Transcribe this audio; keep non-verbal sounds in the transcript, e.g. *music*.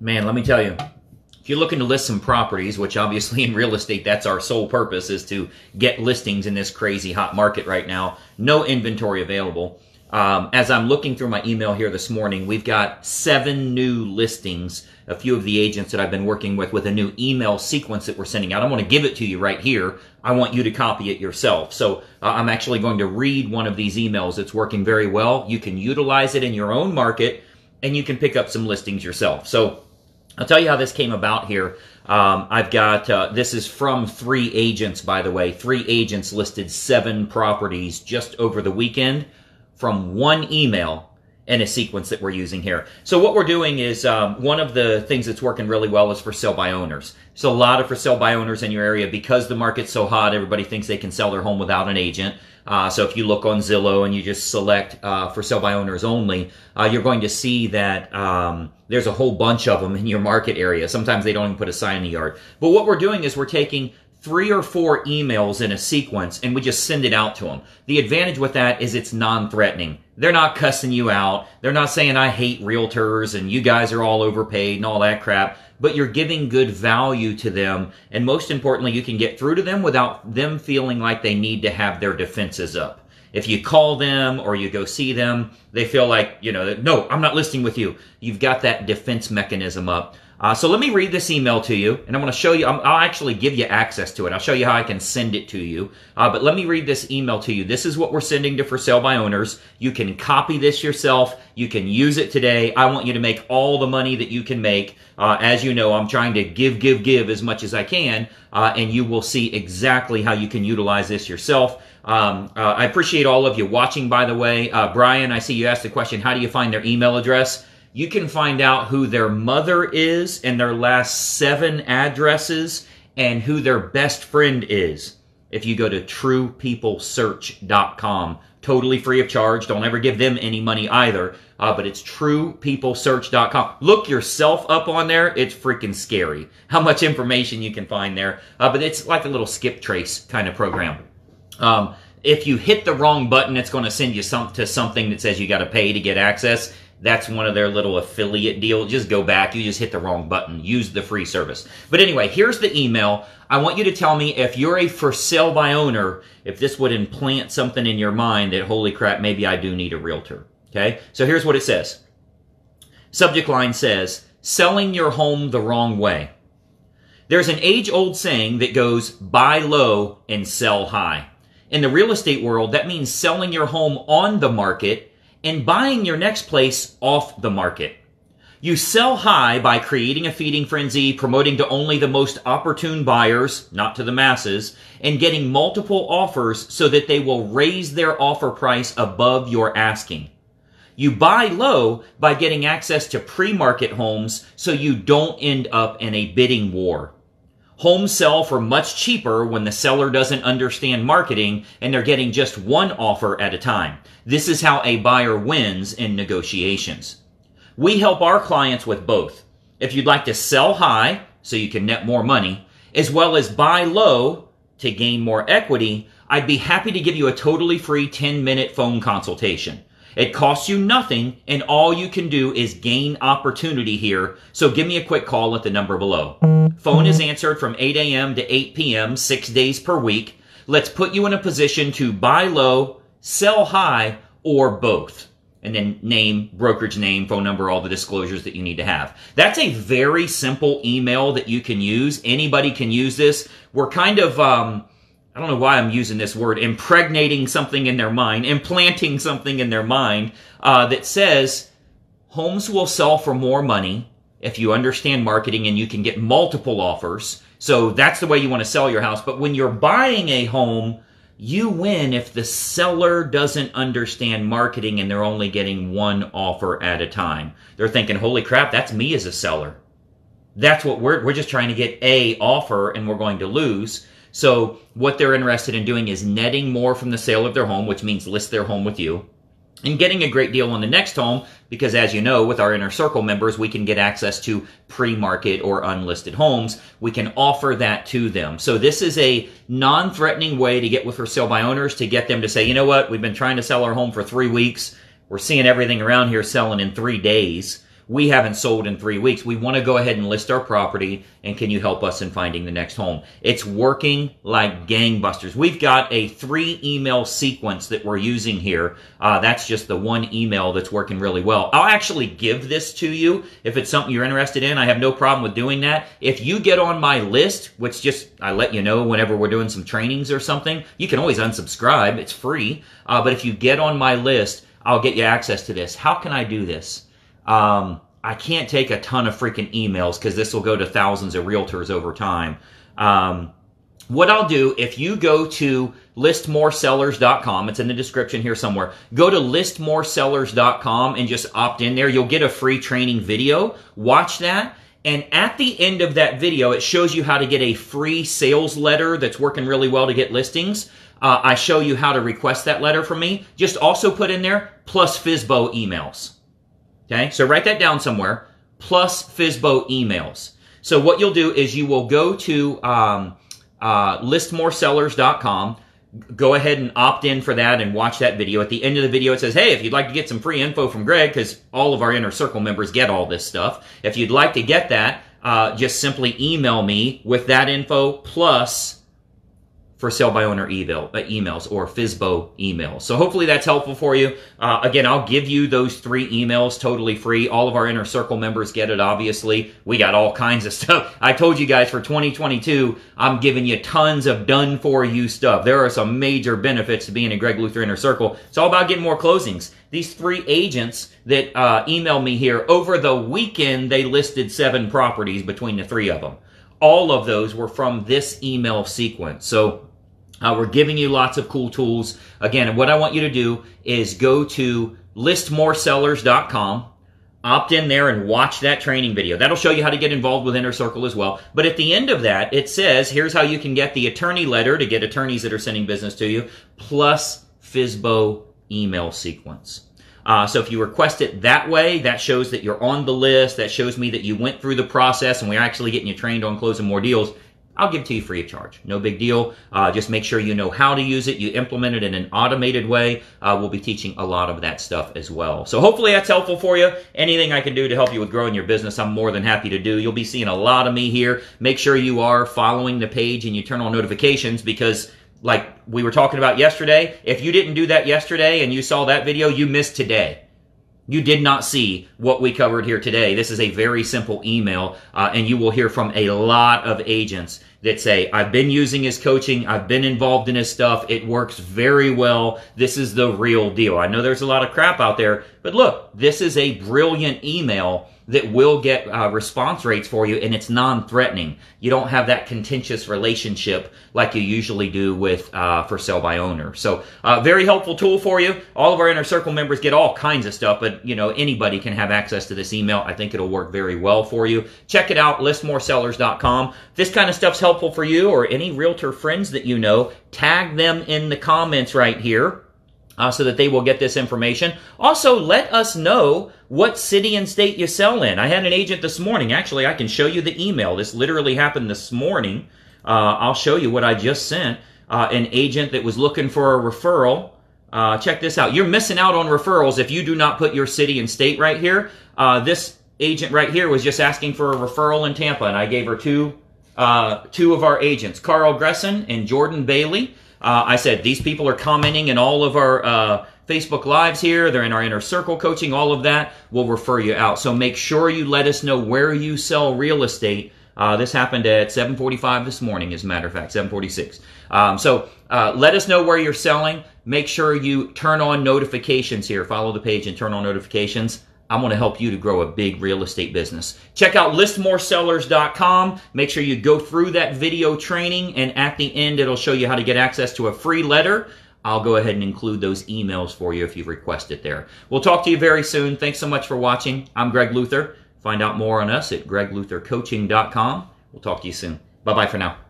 Man, let me tell you, if you're looking to list some properties, which obviously *laughs* in real estate, that's our sole purpose is to get listings in this crazy hot market right now. No inventory available. Um, as I'm looking through my email here this morning, we've got seven new listings. A few of the agents that I've been working with with a new email sequence that we're sending out. I want to give it to you right here. I want you to copy it yourself. So uh, I'm actually going to read one of these emails. It's working very well. You can utilize it in your own market and you can pick up some listings yourself. So I'll tell you how this came about here. Um, I've got, uh, this is from three agents, by the way. Three agents listed seven properties just over the weekend from one email and a sequence that we're using here. So what we're doing is um, one of the things that's working really well is for sale by owners. So a lot of for sale by owners in your area because the market's so hot, everybody thinks they can sell their home without an agent. Uh, so if you look on Zillow and you just select uh, for sale by owners only, uh, you're going to see that um, there's a whole bunch of them in your market area. Sometimes they don't even put a sign in the yard. But what we're doing is we're taking three or four emails in a sequence and we just send it out to them. The advantage with that is it's non-threatening. They're not cussing you out. They're not saying I hate realtors and you guys are all overpaid and all that crap, but you're giving good value to them. And most importantly, you can get through to them without them feeling like they need to have their defenses up. If you call them or you go see them, they feel like, you know, no, I'm not listening with you. You've got that defense mechanism up. Uh, so let me read this email to you, and I'm going to show you. i will actually give you access to it. I'll show you how I can send it to you. Uh, but let me read this email to you. This is what we're sending to for sale by owners. You can copy this yourself. You can use it today. I want you to make all the money that you can make. Uh, as you know, I'm trying to give, give, give as much as I can, uh, and you will see exactly how you can utilize this yourself. Um, uh, I appreciate all of you watching, by the way. Uh, Brian, I see you asked the question, how do you find their email address? you can find out who their mother is and their last seven addresses and who their best friend is if you go to truepeoplesearch.com. Totally free of charge. Don't ever give them any money either. Uh, but it's truepeoplesearch.com. Look yourself up on there. It's freaking scary *laughs* how much information you can find there. Uh, but it's like a little skip trace kind of program. Um, if you hit the wrong button, it's going to send you some, to something that says you got to pay to get access that's one of their little affiliate deal. Just go back. You just hit the wrong button. Use the free service. But anyway, here's the email. I want you to tell me if you're a for sale by owner, if this would implant something in your mind that, holy crap, maybe I do need a realtor. Okay. So here's what it says. Subject line says, selling your home the wrong way. There's an age old saying that goes, buy low and sell high. In the real estate world, that means selling your home on the market and buying your next place off the market. You sell high by creating a feeding frenzy, promoting to only the most opportune buyers, not to the masses, and getting multiple offers so that they will raise their offer price above your asking. You buy low by getting access to pre-market homes so you don't end up in a bidding war. Homes sell for much cheaper when the seller doesn't understand marketing and they're getting just one offer at a time. This is how a buyer wins in negotiations. We help our clients with both. If you'd like to sell high so you can net more money, as well as buy low to gain more equity, I'd be happy to give you a totally free 10 minute phone consultation. It costs you nothing, and all you can do is gain opportunity here. So give me a quick call at the number below. Phone is answered from 8 a.m. to 8 p.m., six days per week. Let's put you in a position to buy low, sell high, or both. And then name, brokerage name, phone number, all the disclosures that you need to have. That's a very simple email that you can use. Anybody can use this. We're kind of, um, I don't know why I'm using this word, impregnating something in their mind, implanting something in their mind uh, that says homes will sell for more money if you understand marketing and you can get multiple offers. So that's the way you want to sell your house. But when you're buying a home, you win if the seller doesn't understand marketing and they're only getting one offer at a time. They're thinking, holy crap, that's me as a seller. That's what we're, we're just trying to get a offer and we're going to lose. So what they're interested in doing is netting more from the sale of their home, which means list their home with you, and getting a great deal on the next home because as you know with our inner circle members we can get access to pre-market or unlisted homes. We can offer that to them. So this is a non-threatening way to get with for sale by owners to get them to say you know what? We've been trying to sell our home for three weeks. We're seeing everything around here selling in three days we haven't sold in three weeks. We want to go ahead and list our property, and can you help us in finding the next home? It's working like gangbusters. We've got a three email sequence that we're using here. Uh, that's just the one email that's working really well. I'll actually give this to you if it's something you're interested in. I have no problem with doing that. If you get on my list, which just I let you know whenever we're doing some trainings or something, you can always unsubscribe. It's free. Uh, but if you get on my list, I'll get you access to this. How can I do this? Um, I can't take a ton of freaking emails because this will go to thousands of realtors over time. Um, what I'll do, if you go to listmoresellers.com, it's in the description here somewhere, go to listmoresellers.com and just opt in there. You'll get a free training video. Watch that. And at the end of that video, it shows you how to get a free sales letter that's working really well to get listings. Uh, I show you how to request that letter from me. Just also put in there plus FSBO emails. Okay, so write that down somewhere. Plus FSBO emails. So what you'll do is you will go to um, uh, listmoresellers.com. Go ahead and opt in for that and watch that video. At the end of the video, it says, hey, if you'd like to get some free info from Greg, because all of our inner circle members get all this stuff, if you'd like to get that, uh, just simply email me with that info plus for sale by owner email, uh, emails or FSBO emails. So hopefully that's helpful for you. Uh, again, I'll give you those three emails totally free. All of our inner circle members get it, obviously. We got all kinds of *laughs* stuff. I told you guys for 2022, I'm giving you tons of done for you stuff. There are some major benefits to being a Greg Luther inner circle. It's all about getting more closings. These three agents that uh, emailed me here over the weekend, they listed seven properties between the three of them. All of those were from this email sequence. So uh, we're giving you lots of cool tools. Again, what I want you to do is go to listmoresellers.com, opt in there and watch that training video. That'll show you how to get involved with Inner Circle as well. But at the end of that, it says, here's how you can get the attorney letter to get attorneys that are sending business to you, plus FSBO email sequence. Uh, so if you request it that way, that shows that you're on the list. That shows me that you went through the process and we're actually getting you trained on closing more deals. I'll give it to you free of charge. No big deal. Uh, just make sure you know how to use it. You implement it in an automated way. Uh, we'll be teaching a lot of that stuff as well. So hopefully that's helpful for you. Anything I can do to help you with growing your business, I'm more than happy to do. You'll be seeing a lot of me here. Make sure you are following the page and you turn on notifications because like we were talking about yesterday, if you didn't do that yesterday and you saw that video, you missed today you did not see what we covered here today. This is a very simple email, uh, and you will hear from a lot of agents that say, I've been using his coaching, I've been involved in his stuff, it works very well, this is the real deal. I know there's a lot of crap out there, but look, this is a brilliant email that will get uh, response rates for you and it's non-threatening. You don't have that contentious relationship like you usually do with uh, for sale by owner. So uh, very helpful tool for you. All of our inner circle members get all kinds of stuff, but you know anybody can have access to this email. I think it'll work very well for you. Check it out, listmoresellers.com. This kind of stuff's helpful for you or any realtor friends that you know, tag them in the comments right here uh, so that they will get this information. Also, let us know what city and state you sell in. I had an agent this morning. Actually, I can show you the email. This literally happened this morning. Uh, I'll show you what I just sent. Uh, an agent that was looking for a referral. Uh, check this out. You're missing out on referrals if you do not put your city and state right here. Uh, this agent right here was just asking for a referral in Tampa, and I gave her two, uh, two of our agents, Carl Gresson and Jordan Bailey. Uh, I said these people are commenting in all of our uh, Facebook Lives here. They're in our inner circle coaching. All of that We'll refer you out. So make sure you let us know where you sell real estate. Uh, this happened at 7:45 this morning, as a matter of fact, 7:46. Um, so uh, let us know where you're selling. Make sure you turn on notifications here. Follow the page and turn on notifications. I'm going to help you to grow a big real estate business. Check out listmoresellers.com. Make sure you go through that video training, and at the end, it'll show you how to get access to a free letter. I'll go ahead and include those emails for you if you request it there. We'll talk to you very soon. Thanks so much for watching. I'm Greg Luther. Find out more on us at gregluthercoaching.com. We'll talk to you soon. Bye bye for now.